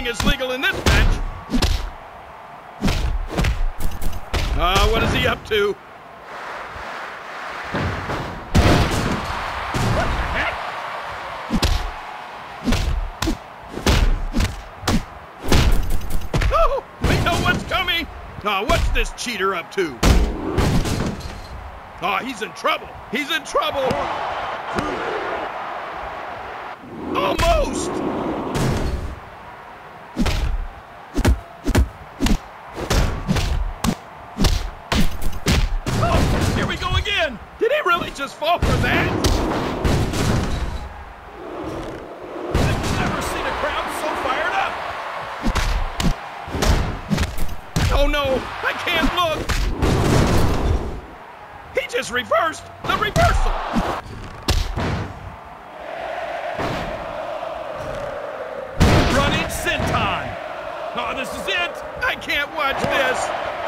Everything is legal in this bench. Ah, what is he up to? Oh. Ah, what's this cheater up to? Ah, he's in trouble. He's in trouble. Almost. Again. Did he really just fall for that? I've never seen a crowd so fired up. Oh no, I can't look. He just reversed the reversal. Running senton. Oh, this is it. I can't watch this.